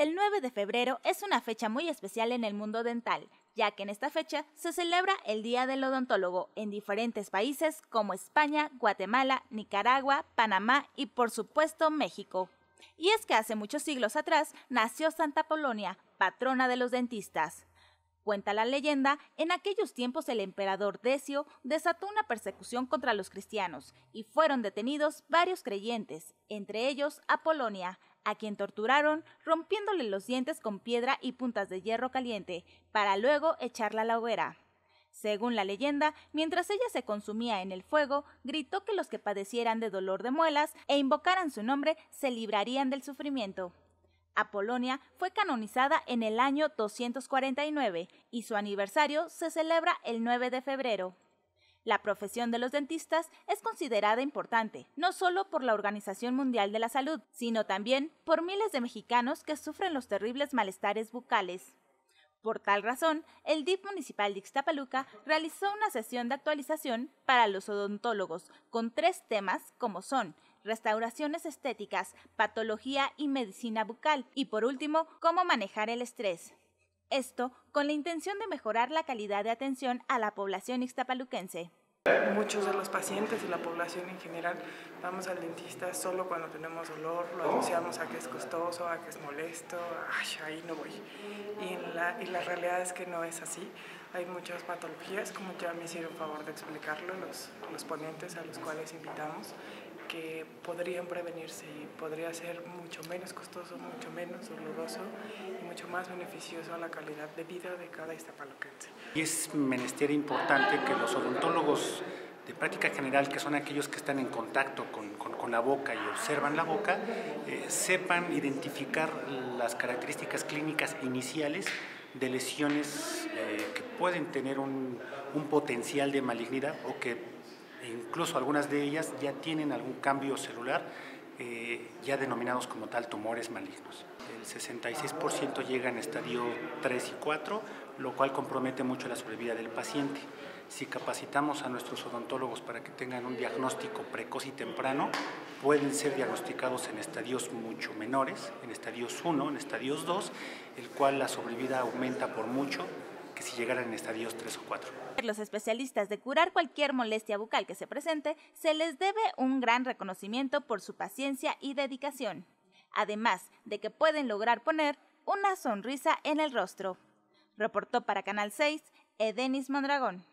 El 9 de febrero es una fecha muy especial en el mundo dental, ya que en esta fecha se celebra el Día del Odontólogo en diferentes países como España, Guatemala, Nicaragua, Panamá y por supuesto México. Y es que hace muchos siglos atrás nació Santa Polonia, patrona de los dentistas. Cuenta la leyenda, en aquellos tiempos el emperador Decio desató una persecución contra los cristianos y fueron detenidos varios creyentes, entre ellos Apolonia, a quien torturaron rompiéndole los dientes con piedra y puntas de hierro caliente, para luego echarla a la hoguera. Según la leyenda, mientras ella se consumía en el fuego, gritó que los que padecieran de dolor de muelas e invocaran su nombre se librarían del sufrimiento. Apolonia fue canonizada en el año 249 y su aniversario se celebra el 9 de febrero. La profesión de los dentistas es considerada importante, no solo por la Organización Mundial de la Salud, sino también por miles de mexicanos que sufren los terribles malestares bucales. Por tal razón, el DIP municipal de Ixtapaluca realizó una sesión de actualización para los odontólogos con tres temas como son restauraciones estéticas, patología y medicina bucal y por último, cómo manejar el estrés. Esto con la intención de mejorar la calidad de atención a la población ixtapaluquense. Muchos de los pacientes y la población en general vamos al dentista solo cuando tenemos dolor, lo asociamos a que es costoso, a que es molesto, ay, ahí no voy. Y la, y la realidad es que no es así. Hay muchas patologías, como ya me hicieron favor de explicarlo los, los ponentes a los cuales invitamos, que podrían prevenirse y podría ser mucho menos costoso, mucho menos doloroso y mucho más beneficioso a la calidad de vida de cada iztapaloquense. Y es menester importante que los odontólogos de práctica general, que son aquellos que están en contacto con, con, con la boca y observan la boca, eh, sepan identificar las características clínicas iniciales de lesiones eh, que pueden tener un, un potencial de malignidad o que incluso algunas de ellas ya tienen algún cambio celular, eh, ya denominados como tal tumores malignos. El 66% llega en estadio 3 y 4, lo cual compromete mucho la sobrevida del paciente. Si capacitamos a nuestros odontólogos para que tengan un diagnóstico precoz y temprano, pueden ser diagnosticados en estadios mucho menores, en estadios 1, en estadios 2, el cual la sobrevida aumenta por mucho si llegaran estadios 3 o 4. Los especialistas de curar cualquier molestia bucal que se presente, se les debe un gran reconocimiento por su paciencia y dedicación, además de que pueden lograr poner una sonrisa en el rostro. Reportó para Canal 6 Edenis Mondragón.